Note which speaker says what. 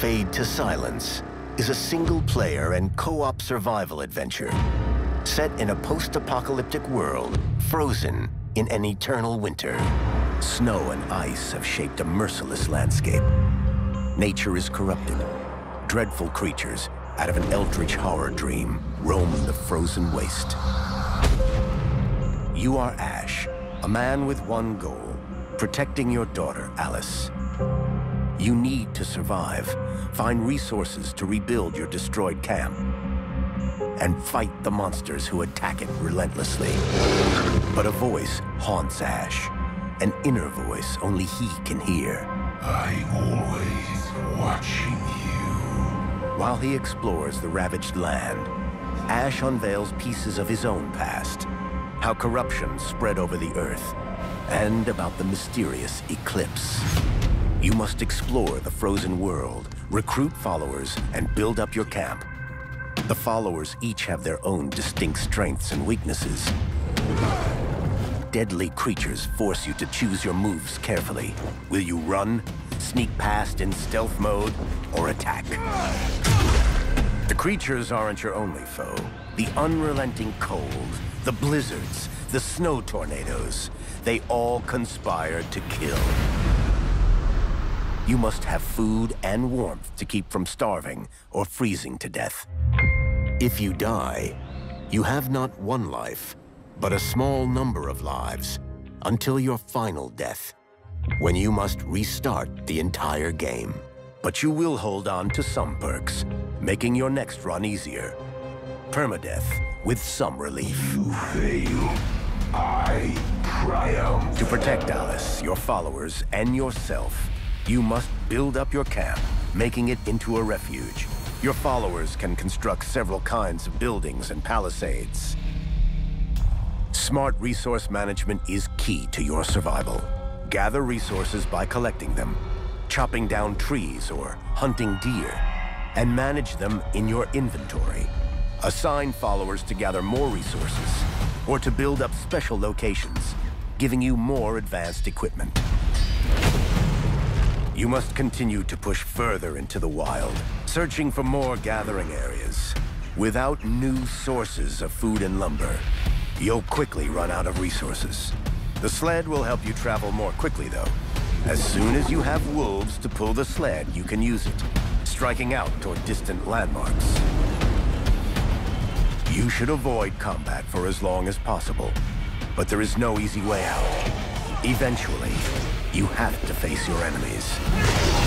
Speaker 1: Fade to Silence is a single-player and co-op survival adventure set in a post-apocalyptic world frozen in an eternal winter. Snow and ice have shaped a merciless landscape. Nature is corrupted. Dreadful creatures out of an eldritch horror dream roam the frozen waste. You are Ash, a man with one goal, protecting your daughter, Alice. You need to survive, find resources to rebuild your destroyed camp, and fight the monsters who attack it relentlessly. But a voice haunts Ash, an inner voice only he can hear.
Speaker 2: I always watching you.
Speaker 1: While he explores the ravaged land, Ash unveils pieces of his own past, how corruption spread over the earth, and about the mysterious eclipse. You must explore the frozen world, recruit followers, and build up your camp. The followers each have their own distinct strengths and weaknesses. Deadly creatures force you to choose your moves carefully. Will you run, sneak past in stealth mode, or attack? The creatures aren't your only foe. The unrelenting cold, the blizzards, the snow tornadoes, they all conspire to kill. You must have food and warmth to keep from starving or freezing to death. If you die, you have not one life, but a small number of lives until your final death, when you must restart the entire game. But you will hold on to some perks, making your next run easier. Permadeath with some relief.
Speaker 2: You fail. I triumph.
Speaker 1: To protect Alice, your followers, and yourself, you must build up your camp, making it into a refuge. Your followers can construct several kinds of buildings and palisades. Smart resource management is key to your survival. Gather resources by collecting them, chopping down trees or hunting deer, and manage them in your inventory. Assign followers to gather more resources, or to build up special locations, giving you more advanced equipment. You must continue to push further into the wild, searching for more gathering areas. Without new sources of food and lumber, you'll quickly run out of resources. The sled will help you travel more quickly, though. As soon as you have wolves to pull the sled, you can use it, striking out toward distant landmarks. You should avoid combat for as long as possible, but there is no easy way out. Eventually, you have to face your enemies.